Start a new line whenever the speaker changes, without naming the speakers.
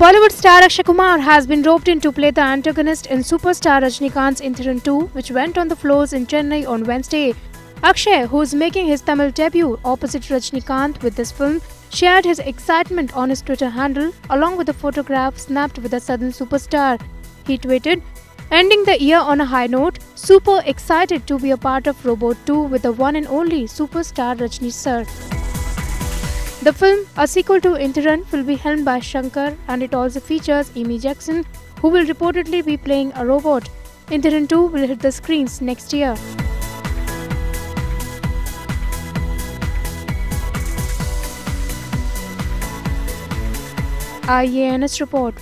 Bollywood star Akshay Kumar has been roped in to play the antagonist in superstar Rajinikanth's Enthiran 2, which went on the floors in Chennai on Wednesday. Akshay, who is making his Tamil debut opposite Rajinikanth with this film, shared his excitement on his Twitter handle along with a photograph snapped with the southern superstar. He tweeted, Ending the year on a high note, super excited to be a part of Robot 2 with the one and only superstar Rajni sir. The film, a sequel to Enthiran, will be helmed by Shankar and it also features Amy Jackson, who will reportedly be playing a robot. Enthiran 2 will hit the screens next year. IANS report